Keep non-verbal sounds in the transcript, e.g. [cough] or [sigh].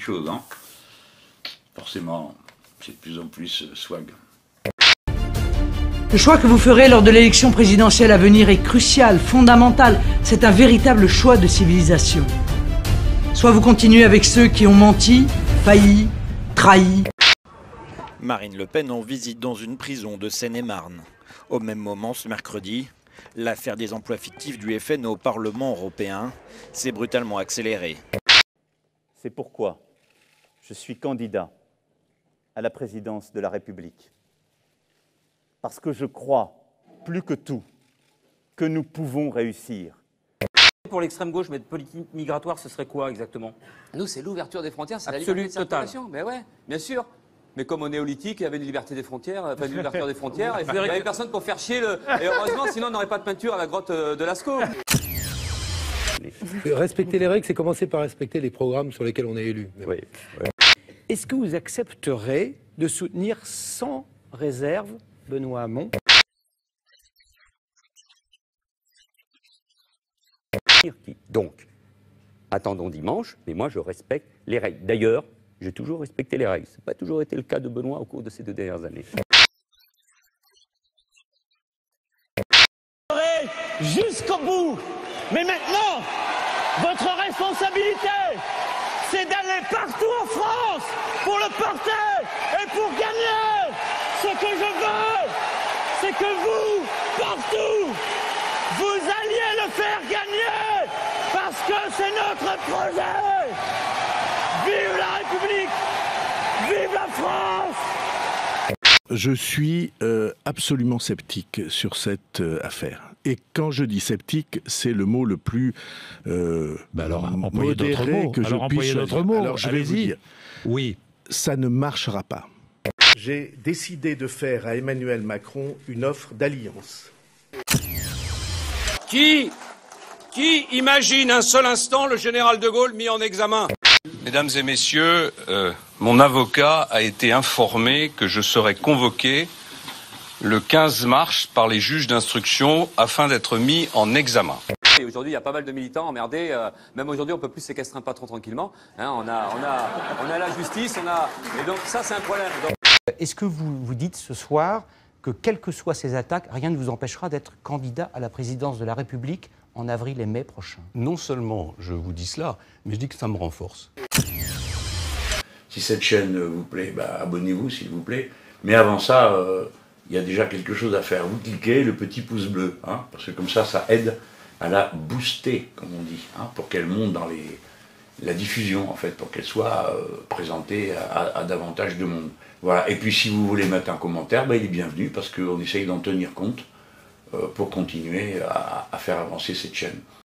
chose. Hein. Forcément, c'est de plus en plus euh, swag. Le choix que vous ferez lors de l'élection présidentielle à venir est crucial, fondamental. C'est un véritable choix de civilisation. Soit vous continuez avec ceux qui ont menti, failli, trahi. Marine Le Pen en visite dans une prison de Seine-et-Marne. Au même moment, ce mercredi, l'affaire des emplois fictifs du FN au Parlement européen s'est brutalement accélérée. C'est pourquoi je suis candidat à la présidence de la République. Parce que je crois, plus que tout, que nous pouvons réussir. Pour l'extrême gauche, mais de politique migratoire, ce serait quoi exactement? Nous, c'est l'ouverture des frontières, c'est la Absolue, liberté de circulation. Mais ouais, bien sûr. Mais comme au néolithique, il y avait une liberté des frontières, enfin une [laughs] ouverture des frontières, et il n'y avait personne pour faire chier le. Et heureusement, sinon on n'aurait pas de peinture à la grotte euh, de Lascaux. Respecter les règles, c'est commencer par respecter les programmes sur lesquels on est élu. Oui. Est-ce que vous accepterez de soutenir sans réserve Benoît Hamon? Qui. Donc, attendons dimanche, mais moi je respecte les règles. D'ailleurs, j'ai toujours respecté les règles. Ce n'a pas toujours été le cas de Benoît au cours de ces deux dernières années. jusqu'au bout. Mais maintenant, votre responsabilité, c'est d'aller partout en France pour le porter et pour gagner. Ce que je veux, c'est que vous, partout, vous alliez le faire gagner parce que c'est notre projet. Vive la République, vive la France. Je suis euh, absolument sceptique sur cette euh, affaire. Et quand je dis sceptique, c'est le mot le plus euh, Bah alors, employez d'autres modéré mots. que je Alors, puisse d'autres mots. Alors je vais vous dire, Oui. ça ne marchera pas. J'ai décidé de faire à Emmanuel Macron une offre d'alliance. Qui, qui imagine un seul instant le général de Gaulle mis en examen? Mesdames et messieurs, euh, mon avocat a été informé que je serai convoqué le 15 mars par les juges d'instruction afin d'être mis en examen. Et aujourd'hui, il y a pas mal de militants emmerdés. euh, même aujourd'hui, on peut plus séquestrer un patron tranquillement. Hein, on, a, on, a, on a la justice, on a. Et donc, ça, c'est un problème. Donc, Est-ce que vous vous dites ce soir que, quelles que soient ces attaques, rien ne vous empêchera d'être candidat à la présidence de la République en avril et mai prochains? Non seulement je vous dis cela, mais je dis que ça me renforce. Si cette chaîne vous plaît, bah, abonnez-vous s'il vous plaît. Mais avant ça, euh, il y a déjà quelque chose à faire. Vous cliquez le petit pouce bleu, hein, parce que comme ça, ça aide à la booster, comme on dit, hein, pour qu'elle monte dans la diffusion, en fait, pour qu'elle soit euh, présentée à, davantage de monde. Voilà. Et puis si vous voulez mettre un commentaire, bah, il est bienvenu, parce qu'on essaye d'en tenir compte euh, pour continuer à faire avancer cette chaîne.